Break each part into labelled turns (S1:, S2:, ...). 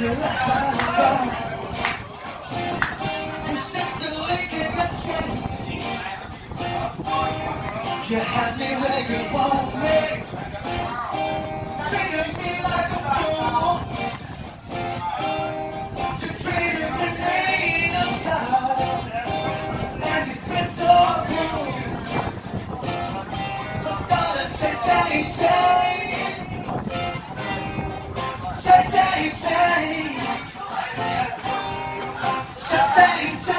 S1: it's just a link in the chain. You had me where you want me, Now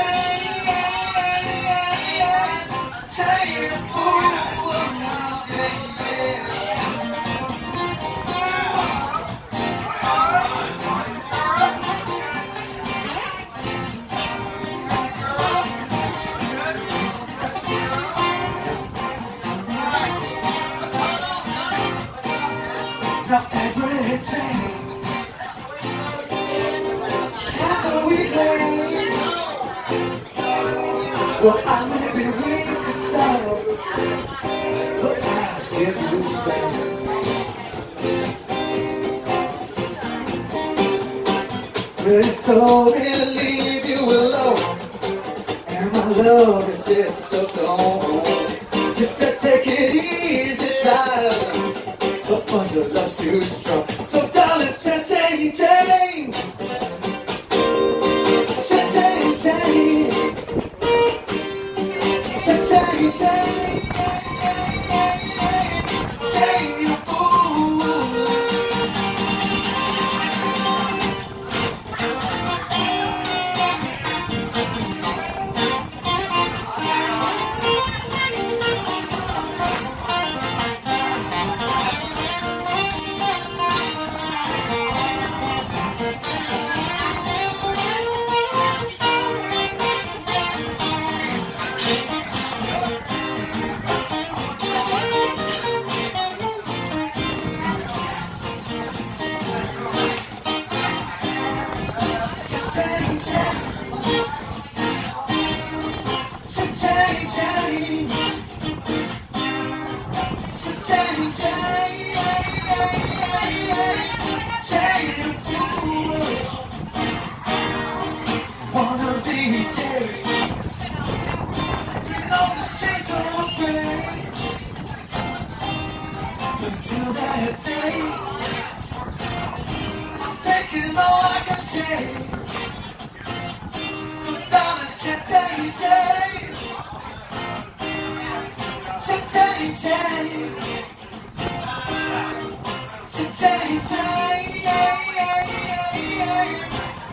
S1: They told me to leave you alone, and my love insists so don't. You said take it easy, child, but your love's too strong. change. Change, change, change. Change, change,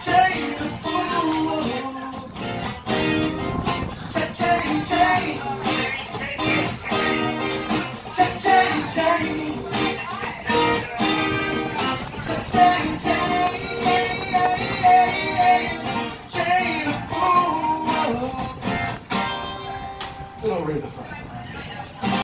S1: change. The fool. Change, change. Change, change, change.